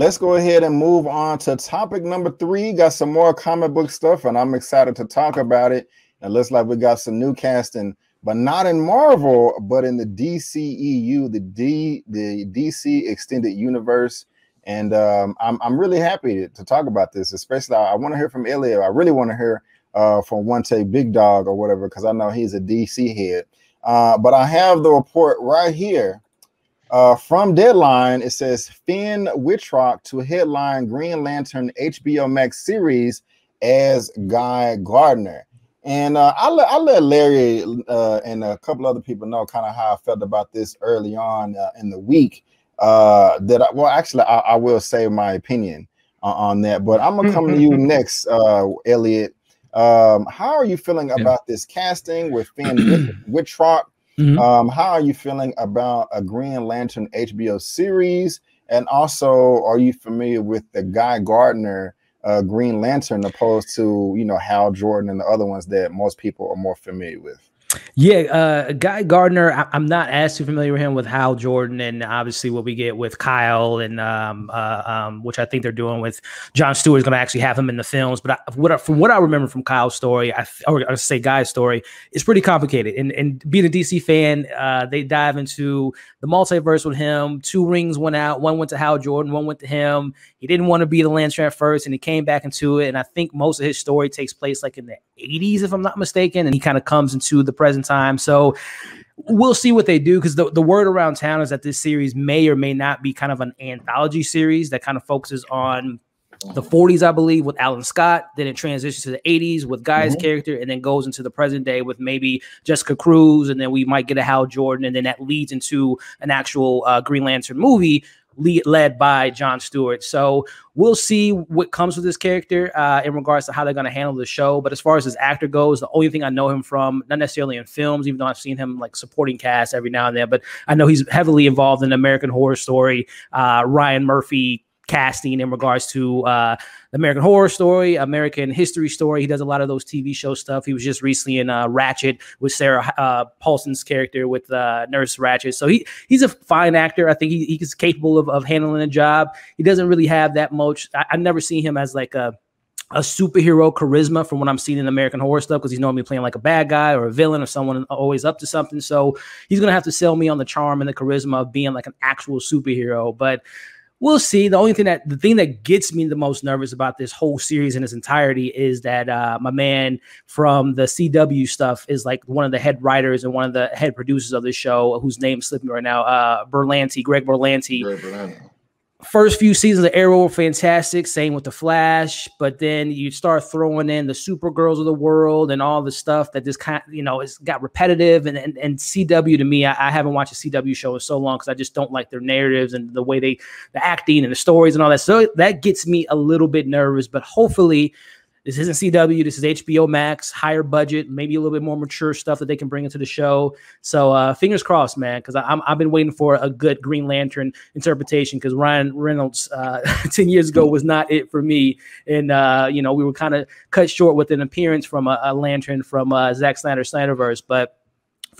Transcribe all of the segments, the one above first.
let's go ahead and move on to topic number three. Got some more comic book stuff, and I'm excited to talk about it. It looks like we got some new casting, but not in Marvel, but in the DCEU, the D the DC Extended Universe. And um, I'm I'm really happy to, to talk about this, especially I, I want to hear from Elliot. I really want to hear uh, from One Take Big Dog or whatever, because I know he's a DC head. Uh, but I have the report right here uh, from Deadline. It says Finn Wittrock to headline Green Lantern HBO Max series as Guy Gardner. And uh, I, let, I let Larry uh, and a couple other people know kind of how I felt about this early on uh, in the week. Uh, that I, well, actually, I, I will say my opinion on that. But I'm gonna come to you next, uh, Elliot. Um, how are you feeling yeah. about this casting with Finn Wittrock? Mm-hmm. Um, how are you feeling about a Green Lantern HBO series? And also, are you familiar with the Guy Gardner uh, Green Lantern opposed to you know Hal Jordan and the other ones that most people are more familiar with? Yeah, uh, Guy Gardner. I, am not as too familiar with him with Hal Jordan, and obviously what we get with Kyle, and um, uh, um, which I think they're doing with John Stewart is going to actually have him in the films. But I, what I, from what I remember from Kyle's story, I or I say Guy's story, it's pretty complicated. And and being a DC fan, uh, they dive into the multiverse with him. Two rings went out. One went to Hal Jordan. One went to him. He didn't want to be the Lantern at first, and he came back into it. And I think most of his story takes place like in the 80s, if I'm not mistaken. And he kind of comes into the present time. So we'll see what they do because the, the word around town is that this series may or may not be kind of an anthology series that kind of focuses on the 40s, I believe, with Alan Scott. Then it transitions to the 80s with Guy's mm-hmm. character, and then goes into the present day with maybe Jessica Cruz, and then we might get a Hal Jordan, and then that leads into an actual uh, Green Lantern movie lead, led by John Stewart. So we'll see what comes with this character uh, in regards to how they're going to handle the show. But as far as his actor goes, the only thing I know him from, not necessarily in films, even though I've seen him like supporting cast every now and then, but I know he's heavily involved in American Horror Story, uh, Ryan Murphy casting in regards to uh, American Horror Story, American History Story. He does a lot of those TV show stuff. He was just recently in uh, Ratched with Sarah uh, Paulson's character with uh, Nurse Ratched. So he he's a fine actor. I think he, he's capable of, of handling a job. He doesn't really have that much. I, I've never seen him as like a a superhero charisma from what I'm seeing in American Horror stuff because he's normally playing like a bad guy or a villain or someone always up to something. So he's gonna have to sell me on the charm and the charisma of being like an actual superhero. But we'll see. The only thing that the thing that gets me the most nervous about this whole series in its entirety is that uh, my man from the CW stuff is like one of the head writers and one of the head producers of the show, whose name slipped me right now. Uh, Berlanti, Greg Berlanti. Greg Berlanti first few seasons of Arrow were fantastic. Same with the Flash, but then you start throwing in the Supergirls of the world and all the stuff that just kind, of, you know, it's got repetitive. And and, and CW to me, I, I haven't watched a CW show in so long because I just don't like their narratives and the way they, the acting and the stories and all that. So that gets me a little bit nervous. But hopefully, this isn't CW. This is HBO Max, higher budget, maybe a little bit more mature stuff that they can bring into the show. So uh, fingers crossed, man, because I've been waiting for a good Green Lantern interpretation because Ryan Reynolds uh, 10 years ago was not it for me. And, uh, you know, we were kind of cut short with an appearance from a, a Lantern from uh, Zack Snyder Snyderverse. But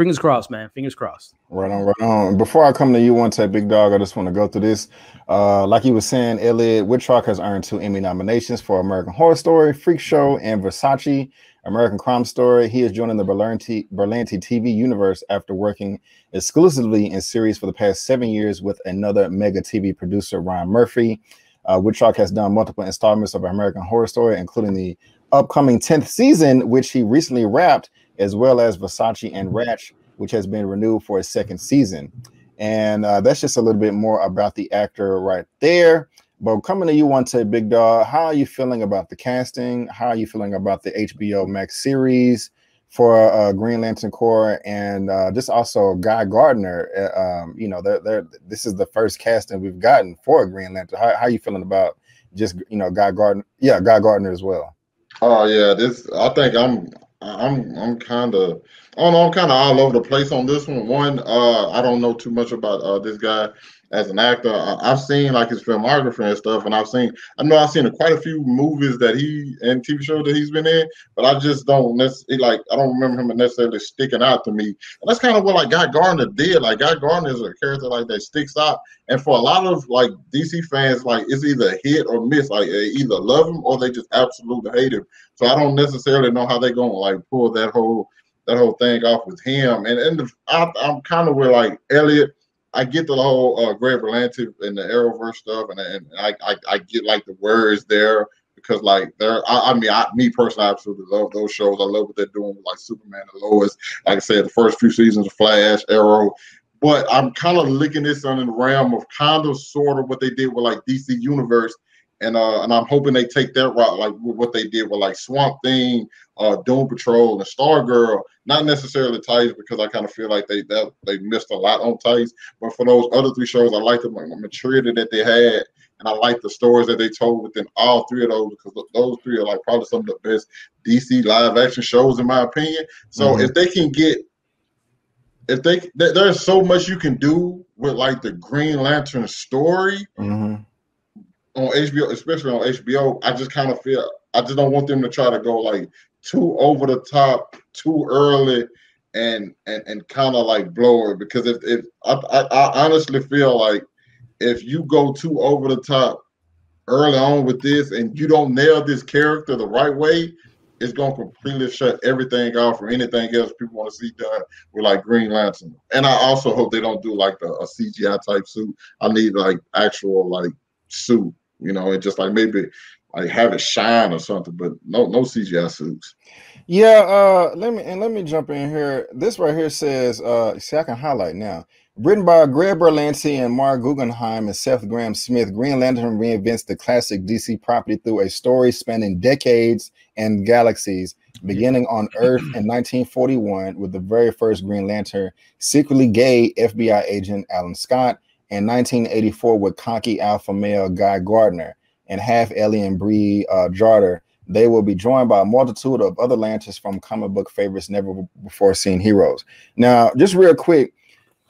fingers crossed, man. Fingers crossed. Right on, right on. Before I come to you one take, big dog, I just want to go through this. Uh, like you were saying, Elliot Wittrock has earned two Emmy nominations for American Horror Story, Freak Show, and Versace, American Crime Story. He is joining the Berlanti, Berlanti TV universe after working exclusively in series for the past seven years with another mega TV producer, Ryan Murphy. Uh, Wittrock has done multiple installments of American Horror Story, including the upcoming 10th season, which he recently wrapped as well as Versace and Ratched, which has been renewed for a second season. And uh, that's just a little bit more about the actor right there. But coming to you one day, Big Dog, how are you feeling about the casting? How are you feeling about the HBO Max series for uh, Green Lantern Corps and uh, just also Guy Gardner? Uh, um, you know, they're, they're, this is the first casting we've gotten for Green Lantern. How, how are you feeling about just you know Guy Gardner? Yeah, Guy Gardner as well. Oh yeah, this I think I'm I'm I'm kind of I don't know I'm kind of all over the place on this one. One, uh, I don't know too much about uh, this guy. As an actor. I've seen like his filmography and stuff, and I've seen I know I've seen quite a few movies that he and TV shows that he's been in, but I just don't necessarily like I don't remember him necessarily sticking out to me. And that's kind of what like Guy Gardner did. Like Guy Gardner is a character like that sticks out, and for a lot of like DC fans, like it's either hit or miss. Like they either love him or they just absolutely hate him. So I don't necessarily know how they're gonna like pull that whole that whole thing off with him. And and the, I, I'm kind of where like Elliot I get the whole uh, Greg Berlanti and the Arrowverse stuff, and, and I, I, I get like the words there because like they're I, I, mean I me personally I absolutely love those shows. I love what they're doing with like Superman and Lois. Like I said, the first few seasons of Flash, Arrow. But I'm kind of looking this on in the realm of kind of sort of what they did with like DC Universe and uh, and I'm hoping they take that route, like what they did with like Swamp Thing, uh, Doom Patrol, and Stargirl. Not necessarily Tights because I kind of feel like they that they missed a lot on Tights, but for those other three shows, I like the maturity that they had, and I like the stories that they told within all three of those because those three are like probably some of the best DC live action shows in my opinion. So mm-hmm. if they can get if they there's so much you can do with like the Green Lantern story. Mm-hmm on HBO, especially on HBO, I just kind of feel I just don't want them to try to go like too over the top, too early, and and and kind of like blow it. Because if if I, I, I honestly feel like if you go too over the top early on with this and you don't nail this character the right way, it's gonna completely shut everything off from anything else people want to see done with like Green Lantern. And I also hope they don't do like a, a CGI type suit. I need like actual like suit you know, and just like maybe like have it shine or something, but no no CGI suits. Yeah, uh let me and let me jump in here. This right here says uh see I can highlight now. Written by Greg Berlanti and Marc Guggenheim and Seth Grahame-Smith, Green Lantern reinvents the classic DC property through a story spanning decades and galaxies, beginning on Earth in 1941 with the very first Green Lantern, secretly gay FBI agent Alan Scott, in 1984 with cocky alpha male Guy Gardner and half alien Bree uh, Jarta. They will be joined by a multitude of other lanterns from comic book favorites never before seen heroes. Now, just real quick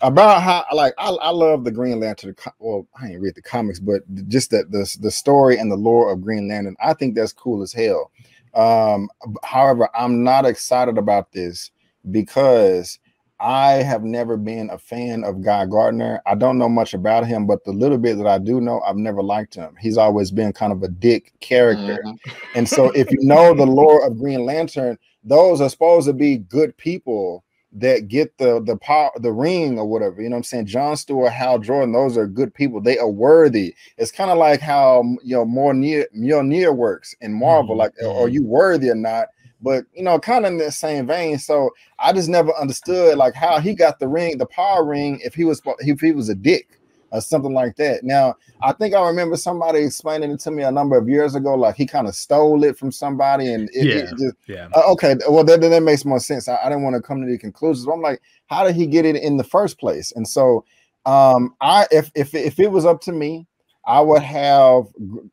about how like I, I love the Green Lantern. Well, I ain't read the comics, but just that the the story and the lore of Green Lantern, I think that's cool as hell. Um, however, I'm not excited about this because I have never been a fan of Guy Gardner. I don't know much about him, but the little bit that I do know, I've never liked him. He's always been kind of a dick character. Mm-hmm. and so, if you know the lore of Green Lantern, those are supposed to be good people that get the the power the ring or whatever you know what i'm saying john stewart hal jordan those are good people they are worthy it's kind of like how you know more near Mjolnir works in marvel mm-hmm. like are you worthy or not but you know, kind of in the same vein. So I just never understood like how he got the ring, the power ring, if he was if he was a dick or something like that. Now, I think I remember somebody explaining it to me a number of years ago, like he kind of stole it from somebody, and it, yeah, it just yeah. Uh, okay, well that, that makes more sense. I, I didn't want to come to the conclusions. I'm like, how did he get it in the first place? And so, um, I if if if it was up to me, I would have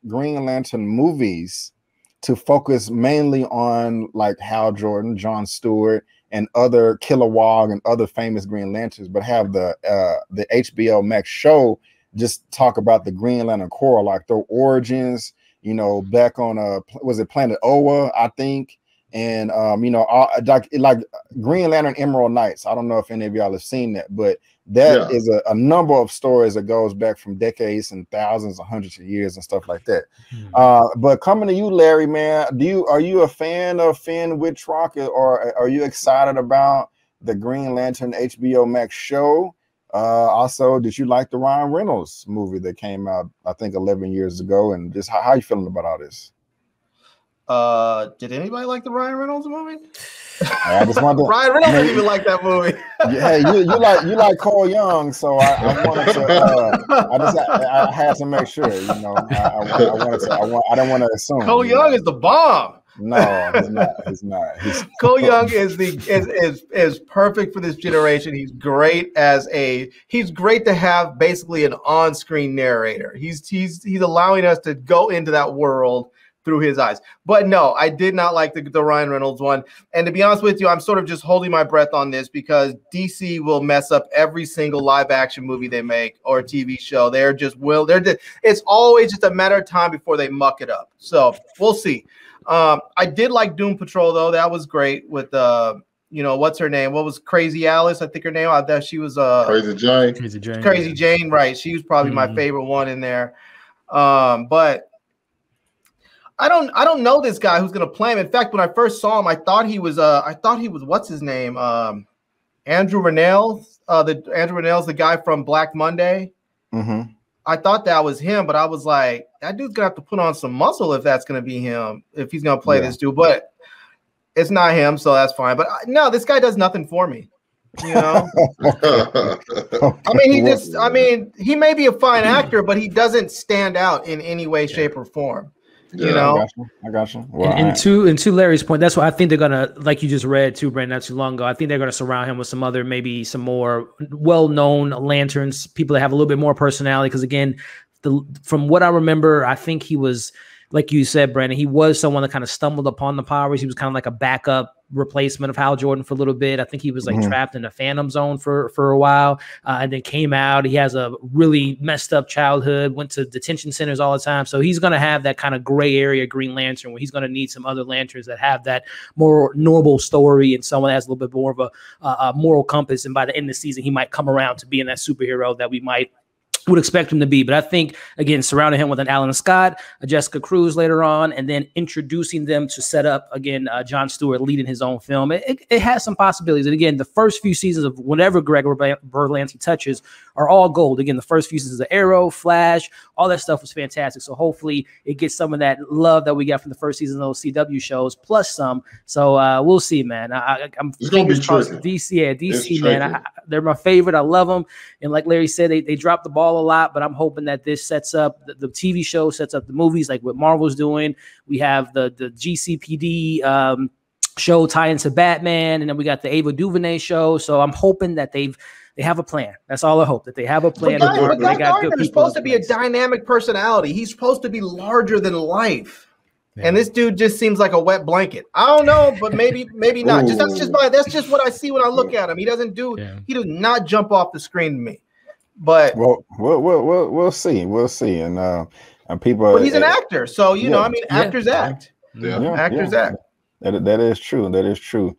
Green Lantern movies to focus mainly on like Hal Jordan, John Stewart, and other Kilowog and other famous Green Lanterns, but have the uh, the HBO Max show just talk about the Green Lantern Corps, like their origins. You know, back on uh, was it Planet Oa, I think, and um, you know, all, like like Green Lantern Emerald Knights. I don't know if any of y'all have seen that, but that yeah. is a, a, number of stories that goes back from decades and thousands, and hundreds of years and stuff like that. Mm-hmm. Uh, but coming to you, Larry, man, do you are you a fan of Finn Wittrock, or are you excited about the Green Lantern HBO Max show? Uh, also, did you like the Ryan Reynolds movie that came out, I think, 11 years ago? And just how, how you feeling about all this? Uh, did anybody like the Ryan Reynolds movie? I just wanted to, Ryan Reynolds didn't even like that movie. hey, you, you like you like Cole Young, so I, I wanted to. Uh, I just I, I, had to make sure, you know. I, I, wanted to. I want. I don't want to assume. Cole Young know. is the bomb. No, he's not. He's not. He's Cole Young is the is, is is perfect for this generation. He's great as a he's great to have basically an on-screen narrator. He's he's he's allowing us to go into that world through his eyes. But no, I did not like the, the Ryan Reynolds one. And to be honest with you, I'm sort of just holding my breath on this because DC will mess up every single live action movie they make or TV show. They're just will. They're just, it's always just a matter of time before they muck it up. So we'll see. Um, I did like Doom Patrol though. That was great with uh, you know, what's her name? What was Crazy Alice? I think her name. I thought she was uh Crazy Jane. Crazy Jane. Crazy Jane, right? She was probably my Mhm. favorite one in there. Um, but I don't I don't know this guy who's gonna play him. In fact, when I first saw him, I thought he was uh I thought he was what's his name? Um Andrew Rannells. Uh the Andrew Rannells the guy from Black Monday. hmm I thought that was him, but I was like, that dude's gonna have to put on some muscle if that's gonna be him, if he's gonna play Yeah. this dude. But it's not him, so that's fine. But I- no, this guy does nothing for me. You know, I mean, he just, I mean, he may be a fine actor, but he doesn't stand out in any way, shape, or form. You know, I got you. I got you. Well, And, and to and to Larry's point, that's why I think they're gonna, like you just read too, Brandon, not too long ago. I think they're gonna surround him with some other, maybe some more well-known lanterns, people that have a little bit more personality. Because again, the from what I remember, I think he was, like you said, Brandon, he was someone that kind of stumbled upon the powers. He was kind of like a backup replacement of Hal Jordan for a little bit. I think he was like Mhm. trapped in the Phantom Zone for for a while, uh, and then came out. He has a really messed up childhood. Went to detention centers all the time, so he's going to have that kind of gray area Green Lantern where he's going to need some other lanterns that have that more normal story and someone that has a little bit more of a, a, a moral compass. And by the end of the season, he might come around to being that superhero that we might would expect him to be. But I think again, surrounding him with an Alan Scott, a Jessica Cruz later on, and then introducing them to set up again uh, John Stewart leading his own film. It, it, it has some possibilities. And again, the first few seasons of whatever Greg Ber- Berlanti touches are all gold. Again, the first few seasons of Arrow, Flash, all that stuff was fantastic. So hopefully it gets some of that love that we got from the first season of those CW shows, plus some. So uh, we'll see, man. I, I, I'm It's gonna be fingers crossed. DC, yeah, DC, It's man. I- they're my favorite. I love them. And like Larry said, they, they dropped the ball a lot, but I'm hoping that this sets up the, the TV show, sets up the movies like what Marvel's doing. We have the the GCPD um, show tie into Batman, and then we got the Ava DuVernay show. So I'm hoping that they've they have a plan. That's all I hope that they have a But plan. Guy, But but They Guy got good is supposed to in be a dynamic personality. He's supposed to be larger than life. And this dude just seems like a wet blanket. I don't know, but maybe, maybe not. Just that's just my that's just what I see when I look at him. He doesn't do Yeah. he does not jump off the screen to me. But well, we'll, we'll, we'll, we'll see. We'll see. And, uh, and people, but he's an uh, actor, so you know. I mean, Yeah. actors act. Yeah. Yeah, Actors yeah. act. That, that is true. That is true.